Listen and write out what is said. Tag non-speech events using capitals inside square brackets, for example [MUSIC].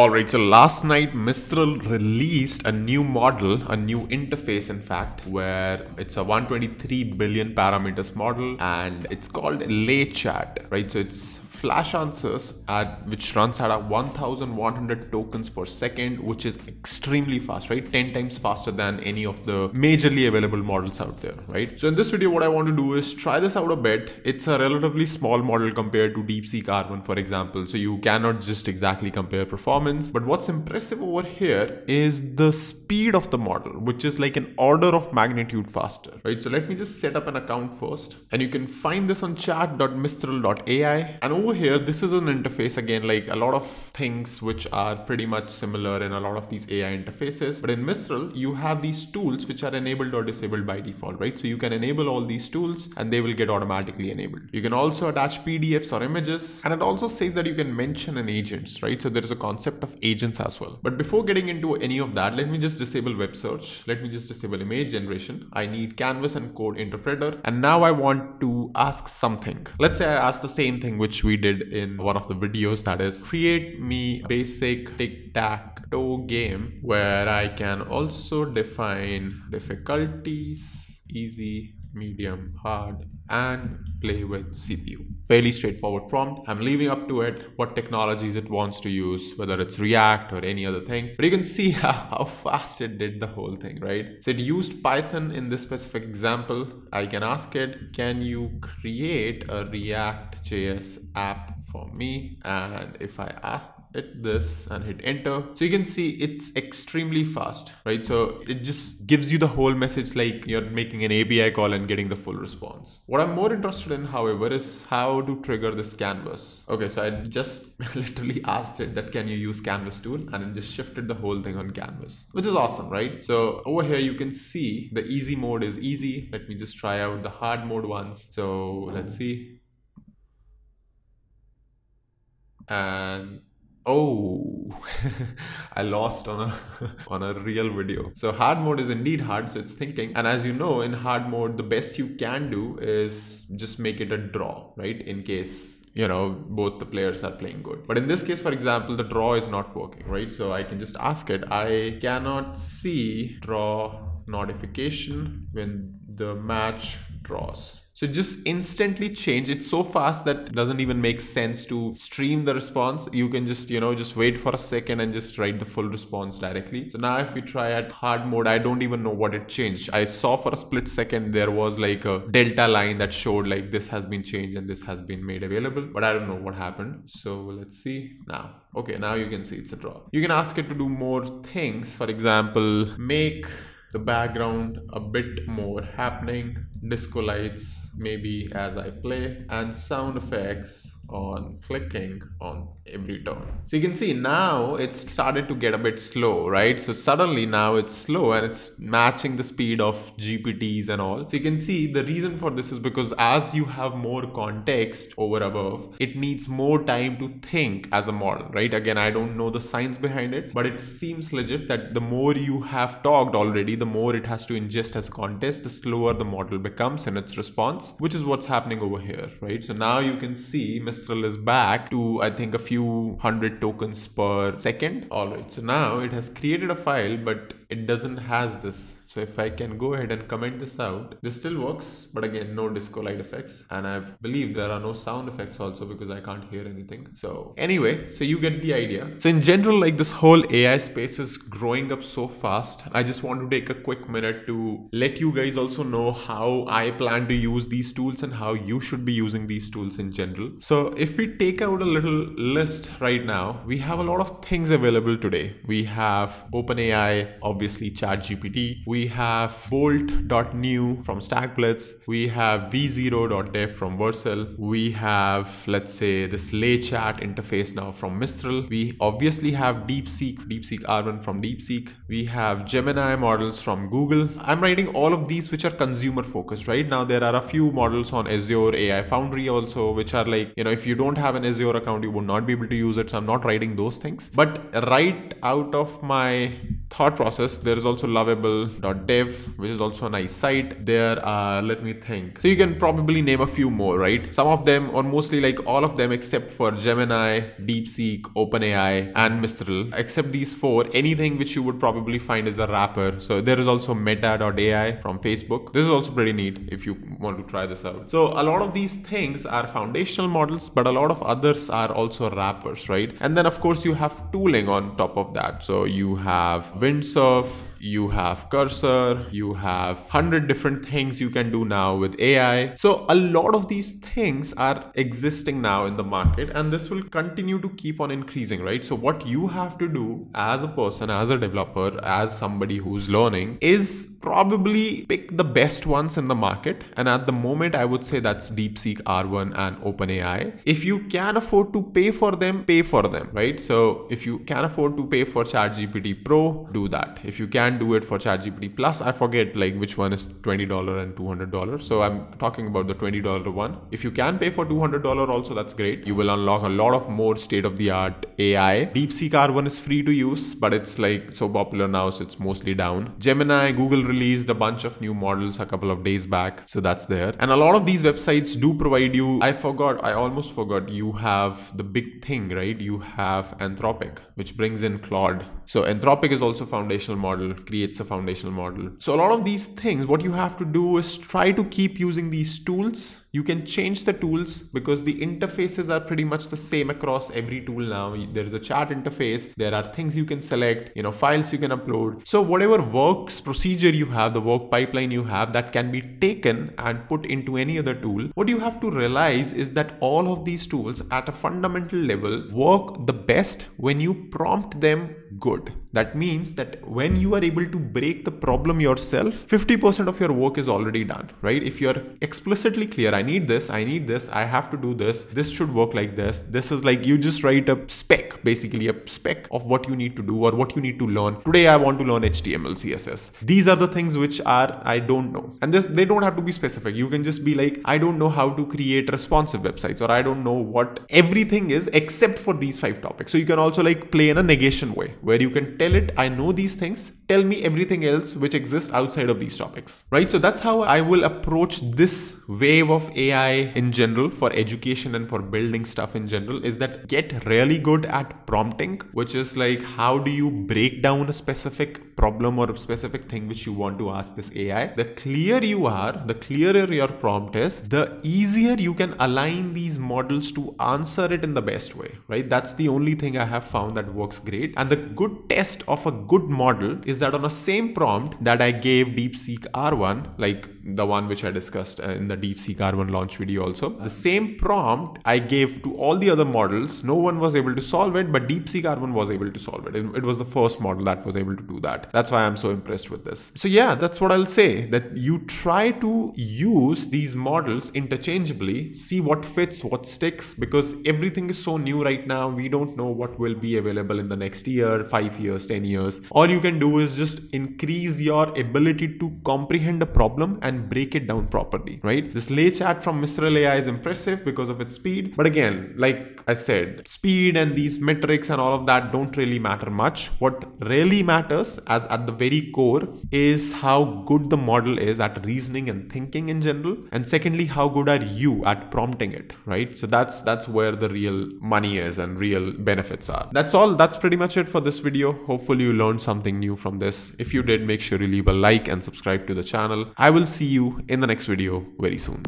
Alright, so last night Mistral released a new model, a new interface in fact, where it's a 123 billion parameters model and it's called Le Chat, right? So it's flash answers at which runs at 1100 tokens per second which is extremely fast right? 10 times faster than any of the majorly available models out there right? So in this video what i want to do is try this out a bit. It's a relatively small model compared to deepseek r1 for example. So you cannot just exactly compare performance. But what's impressive over here is the speed of the model which is like an order of magnitude faster right? So let me just set up an account first. And you can find this on chat.mistral.ai and over here, this is an interface again, like a lot of things which are pretty much similar in a lot of these AI interfaces. But in Mistral, you have these tools which are enabled or disabled by default, right? So you can enable all these tools and they will get automatically enabled. You can also attach PDFs or images. And it also says that you can mention an agents, right? So there is a concept of agents as well. But before getting into any of that, let me just disable web search. Let me just disable image generation. I need canvas and code interpreter. And now I want to ask something. Let's say I ask the same thing which we did in one of the videos that is create me a basic tic-tac-toe game where I can also define difficulties, easy, medium, hard, and play with CPU. Fairly straightforward prompt. I'm leaving up to it what technologies it wants to use, whether it's React or any other thing. But you can see [LAUGHS] how, how fast it did the whole thing, right? So it used Python in this specific example. I can ask it, can you create a React JS app for me and if I ask it this and hit enter. So you can see it's extremely fast right? So it just gives you the whole message like you're making an API call and getting the full response. What I'm more interested in however is how to trigger this canvas. Okay so I just [LAUGHS] literally asked it that can you use canvas tool? And it just shifted the whole thing on canvas which is awesome right? So over here you can see the easy mode is easy. Let me just try out the hard mode once. So let's see. And oh [LAUGHS] i lost on a [LAUGHS] on a real video. So hard mode is indeed hard so it's thinking. And as you know in hard mode the best you can do is just make it a draw right? In case you know both the players are playing good. But in this case for example the draw is not working right? So i can just ask it. I cannot see draw notification when the match draws so just instantly change. It's so fast that it doesn't even make sense to stream the response. You can just, you know, just wait for a second and just write the full response directly. So now if we try at hard mode, I don't even know what it changed. I saw for a split second there was like a delta line that showed like this has been changed and this has been made available, but I don't know what happened. So let's see now. Okay, now you can see it's a draw. You can ask it to do more things. For example, make the background a bit more happening. Disco lights maybe as I play and sound effects on clicking on every turn. So you can see now it's started to get a bit slow, right? So suddenly now it's slow and it's matching the speed of GPTs and all. So you can see the reason for this is because as you have more context over above, it needs more time to think as a model, right? Again, I don't know the science behind it, but it seems legit that the more you have talked already, the more it has to ingest as context, the slower the model becomes in its response, which is what's happening over here, right? So now you can see Mistral is back to, I think, a few hundred tokens per second. All right, so now it has created a file, but it doesn't has this so if I can go ahead and comment this out, this still works, but again, no disco light effects. And I believe there are no sound effects also because I can't hear anything. So anyway, so you get the idea. So in general, like this whole AI space is growing up so fast. I just want to take a quick minute to let you guys also know how I plan to use these tools and how you should be using these tools in general. So if we take out a little list right now, we have a lot of things available today. We have OpenAI, obviously ChatGPT. We we have bolt.new from StackBlitz. We have v0.dev from Vercel. We have, let's say, this Le Chat interface now from Mistral. We obviously have DeepSeek, DeepSeek R1 from DeepSeek. We have Gemini models from Google. I'm writing all of these which are consumer focused, right? Now there are a few models on Azure AI Foundry also, which are like, you know, if you don't have an Azure account, you would not be able to use it. So I'm not writing those things. But right out of my thought process. There is also lovable.dev, which is also a nice site. There are, let me think. So you can probably name a few more, right? Some of them, or mostly like all of them, except for Gemini, DeepSeek, OpenAI, and Mistral. Except these four, anything which you would probably find is a wrapper. So there is also Meta.ai from Facebook. This is also pretty neat if you want to try this out. So a lot of these things are foundational models, but a lot of others are also wrappers, right? And then of course you have tooling on top of that. So you have Windsurf, you have cursor you have 100 different things you can do now with ai so a lot of these things are existing now in the market and this will continue to keep on increasing right? So what you have to do as a person as a developer as somebody who's learning is probably pick the best ones in the market. And at the moment i would say that's deepseek r1 and openai. If you can afford to pay for them pay for them right? So if you can afford to pay for chatgpt pro do that if you can do it for ChatGPT Plus. I forget like which one is $20 and $200. So I'm talking about the $20 one. If you can pay for $200 also, that's great. You will unlock a lot of more state of the art AI. DeepSeek R1 is free to use, but it's like so popular now, so it's mostly down. Gemini, Google released a bunch of new models a couple of days back. So that's there. And a lot of these websites do provide you, I forgot, I almost forgot, you have the big thing, right? You have Anthropic, which brings in Claude. So Anthropic is also foundational model creates a foundational model. So a lot of these things, what you have to do is try to keep using these tools you can change the tools because the interfaces are pretty much the same across every tool now. There is a chat interface. There are things you can select you know files you can upload. So whatever works procedure you have the work pipeline you have that can be taken and put into any other tool what you have to realize is that all of these tools at a fundamental level work the best when you prompt them good. That means that when you are able to break the problem yourself 50% of your work is already done right? If you're explicitly clear I need this, I need this, I have to do this, this should work like this. This is like you just write a spec, basically a spec of what you need to do or what you need to learn. Today I want to learn HTML, CSS. These are the things which are I don't know. And this they don't have to be specific. You can just be like, I don't know how to create responsive websites or I don't know what everything is except for these five topics. So you can also like play in a negation way where you can tell it, I know these things, tell me everything else which exists outside of these topics, right? So that's how I will approach this wave of AI in general for education and for building stuff in general is that get really good at prompting, which is like how do you break down a specific problem or a specific thing which you want to ask this AI. The clearer you are, the clearer your prompt is, the easier you can align these models to answer it in the best way, right? That's the only thing I have found that works great. And the good test of a good model is that on a same prompt that I gave DeepSeek R1, like the one which I discussed uh, in the DeepSeek R1 launch video also. The same prompt I gave to all the other models. No one was able to solve it, but DeepSeek R1 was able to solve it. It was the first model that was able to do that. That's why I'm so impressed with this. So yeah, that's what I'll say that you try to use these models interchangeably, see what fits, what sticks, because everything is so new right now. We don't know what will be available in the next year, five years, 10 years. All you can do is just increase your ability to comprehend a problem and break it down properly, right? This lay from Mistral AI is impressive because of its speed. But again, like I said, speed and these metrics and all of that don't really matter much. What really matters as at the very core is how good the model is at reasoning and thinking in general. And secondly, how good are you at prompting it, right? So that's that's where the real money is and real benefits are. That's all. That's pretty much it for this video. Hopefully you learned something new from this. If you did, make sure you leave a like and subscribe to the channel. I will see you in the next video very soon.